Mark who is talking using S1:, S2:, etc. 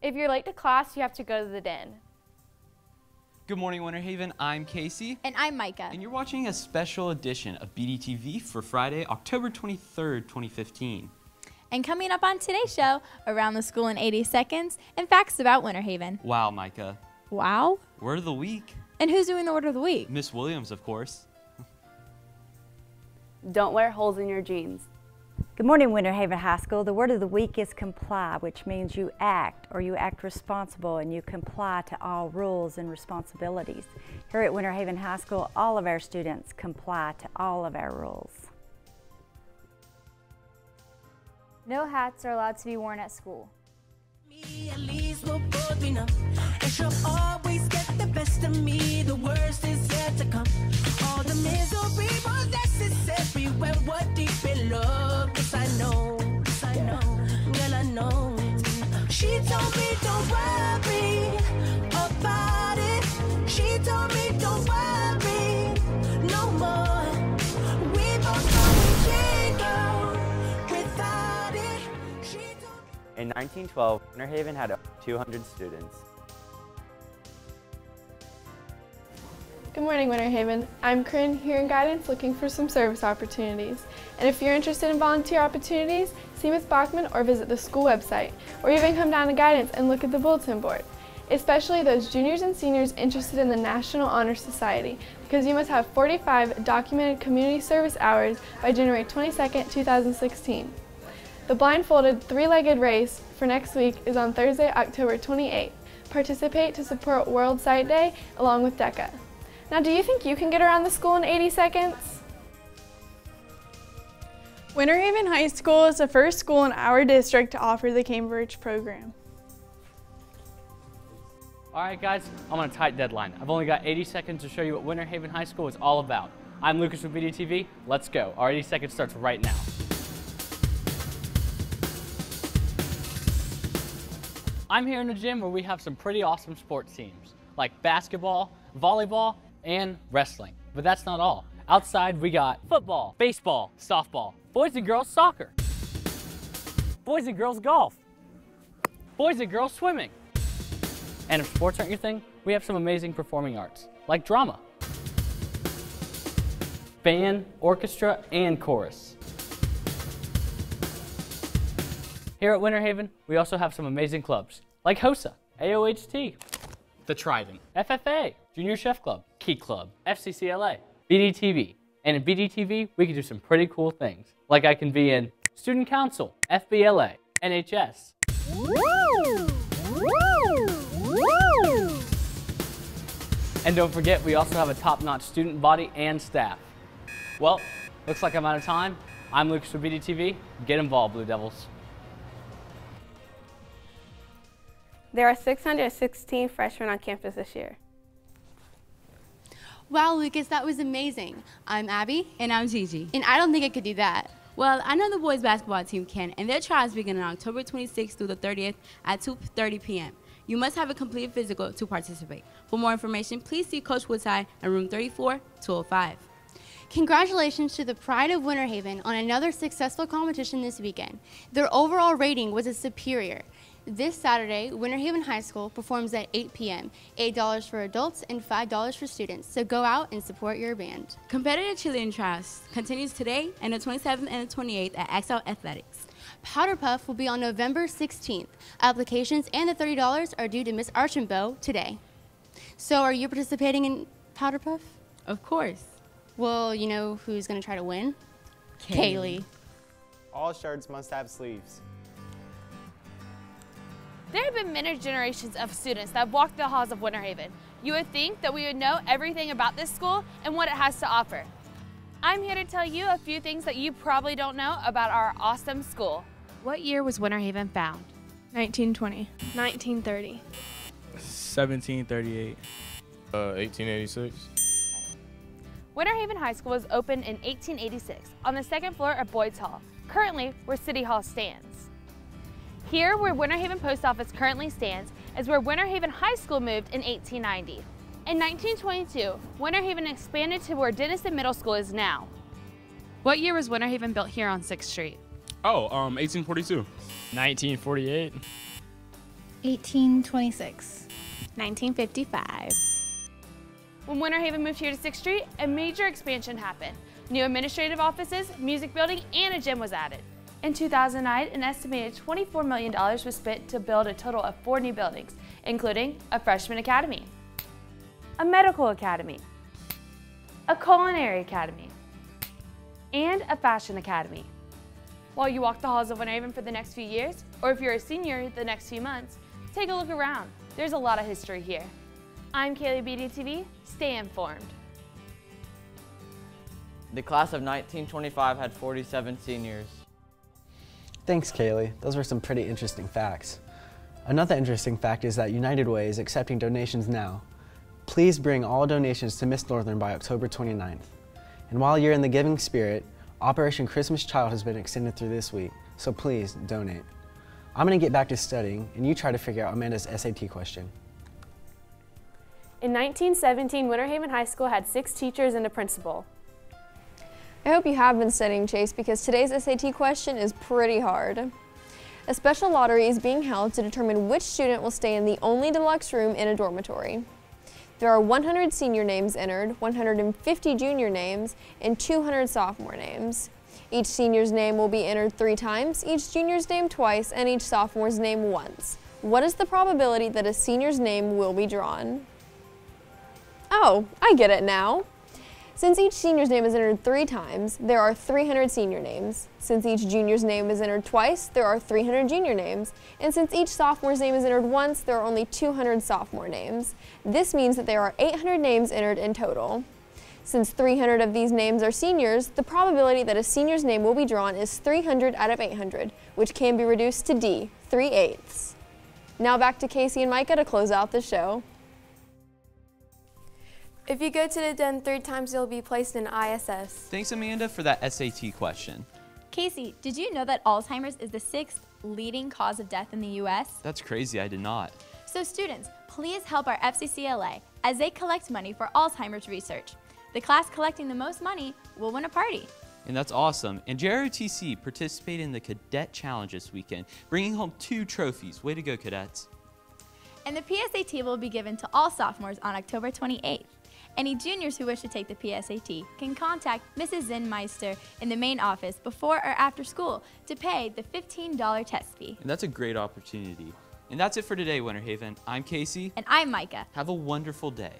S1: If you're late to class, you have to go to the den.
S2: Good morning, Winter Haven. I'm Casey.
S3: And I'm Micah.
S2: And you're watching a special edition of BDTV for Friday, October 23rd, 2015.
S3: And coming up on today's show, Around the School in 80 Seconds and Facts about Winter Haven.
S2: Wow, Micah.
S3: Wow.
S2: Word of the week.
S3: And who's doing the word of the week?
S2: Miss Williams, of course.
S4: Don't wear holes in your jeans.
S5: Good morning, Winter Haven High School. The word of the week is comply, which means you act or you act responsible and you comply to all rules and responsibilities. Here at Winter Haven High School, all of our students comply to all of our rules.
S6: No hats are allowed to be worn at school.
S7: Me, at In
S8: 1912, Winter Haven had over 200 students.
S9: Good morning, Winter Haven. I'm Corinne here in guidance looking for some service opportunities. And if you're interested in volunteer opportunities, see Ms. Bachman or visit the school website, or even come down to guidance and look at the bulletin board. Especially those juniors and seniors interested in the National Honor Society, because you must have 45 documented community service hours by January 22, 2016. The blindfolded three-legged race for next week is on Thursday, October 28th. Participate to support World Sight Day along with DECA. Now, do you think you can get around the school in 80 seconds?
S10: Winter Haven High School is the first school in our district to offer the Cambridge program.
S11: All right, guys, I'm on a tight deadline. I've only got 80 seconds to show you what Winter Haven High School is all about. I'm Lucas with BDTV. Let's go. Our 80 seconds starts right now. I'm here in the gym where we have some pretty awesome sports teams, like basketball, volleyball, and wrestling. But that's not all. Outside, we got football, baseball, softball, boys and girls soccer, boys and girls golf, boys and girls swimming. And if sports aren't your thing, we have some amazing performing arts, like drama, band, orchestra, and chorus. Here at Winter Haven, we also have some amazing clubs, like HOSA, AOHT, The Trident, FFA, Junior Chef Club, Key Club, FCCLA, BDTV. And in BDTV, we can do some pretty cool things, like I can be in Student Council, FBLA, NHS. And don't forget, we also have a top-notch student body and staff. Well, looks like I'm out of time. I'm Lucas for BDTV. Get involved, Blue Devils.
S1: There are 616 freshmen on campus this year.
S12: Wow, Lucas, that was amazing. I'm Abby.
S13: And I'm Gigi.
S12: And I don't think I could do that.
S13: Well, I know the boys basketball team can, and their trials begin on October 26th through the 30th at 2.30 p.m. You must have a complete physical to participate. For more information, please see Coach Woodside in room 34, 205.
S12: Congratulations to the Pride of Winter Haven on another successful competition this weekend. Their overall rating was a superior. This Saturday, Winter Haven High School performs at 8 p.m., $8 for adults and $5 for students, so go out and support your band.
S13: Competitive cheerleading trials continues today and the 27th and the 28th at Axel Athletics.
S12: Powder Puff will be on November 16th. Applications and the $30 are due to Miss Archambault today. So are you participating in Powder Puff?
S13: Of course.
S12: Well, you know who's going to try to win? Kaylee.
S14: All shirts must have sleeves.
S15: There have been many generations of students that have walked the halls of Winter Haven. You would think that we would know everything about this school and what it has to offer. I'm here to tell you a few things that you probably don't know about our awesome school. What year was Winter Haven found?
S10: 1920. 1930.
S16: 1738.
S17: Uh, 1886.
S15: Winter Haven High School was opened in 1886 on the second floor of Boyd's Hall, currently where City Hall stands. Here, where Winter Haven Post Office currently stands, is where Winter Haven High School moved in 1890. In 1922, Winter Haven expanded to where Denison Middle School is now. What year was Winter Haven built here on 6th Street?
S17: Oh, um, 1842.
S16: 1948. 1826.
S15: 1955. When Winter Haven moved here to 6th Street, a major expansion happened. New administrative offices, music building, and a gym was added. In 2009, an estimated $24 million was spent to build a total of four new buildings, including a freshman academy, a medical academy, a culinary academy, and a fashion academy. While you walk the halls of Winter for the next few years, or if you're a senior the next few months, take a look around. There's a lot of history here. I'm Kaylee BDTV. Stay informed.
S18: The class of 1925 had 47 seniors.
S19: Thanks, Kaylee. Those were some pretty interesting facts. Another interesting fact is that United Way is accepting donations now. Please bring all donations to Miss Northern by October 29th. And while you're in the giving spirit, Operation Christmas Child has been extended through this week, so please donate. I'm going to get back to studying, and you try to figure out Amanda's SAT question.
S9: In 1917, Winter Haven High School had six teachers and a principal.
S20: I hope you have been studying, Chase, because today's SAT question is pretty hard. A special lottery is being held to determine which student will stay in the only deluxe room in a dormitory. There are 100 senior names entered, 150 junior names, and 200 sophomore names. Each senior's name will be entered three times, each junior's name twice, and each sophomore's name once. What is the probability that a senior's name will be drawn? Oh, I get it now. Since each senior's name is entered three times, there are 300 senior names. Since each junior's name is entered twice, there are 300 junior names. And since each sophomore's name is entered once, there are only 200 sophomore names. This means that there are 800 names entered in total. Since 300 of these names are seniors, the probability that a senior's name will be drawn is 300 out of 800, which can be reduced to D, 3 eighths. Now back to Casey and Micah to close out the show.
S9: If you go to the den three times, you'll be placed in ISS.
S2: Thanks, Amanda, for that SAT question.
S3: Casey, did you know that Alzheimer's is the sixth leading cause of death in the U.S.?
S2: That's crazy, I did not.
S3: So students, please help our FCCLA as they collect money for Alzheimer's research. The class collecting the most money will win a party.
S2: And that's awesome. And JROTC participated in the Cadet Challenge this weekend, bringing home two trophies. Way to go, cadets.
S3: And the PSAT will be given to all sophomores on October 28th. Any juniors who wish to take the PSAT can contact Mrs. Zinmeister in the main office before or after school to pay the $15 test fee.
S2: And that's a great opportunity. And that's it for today, Winter Haven. I'm Casey.
S3: And I'm Micah.
S2: Have a wonderful day.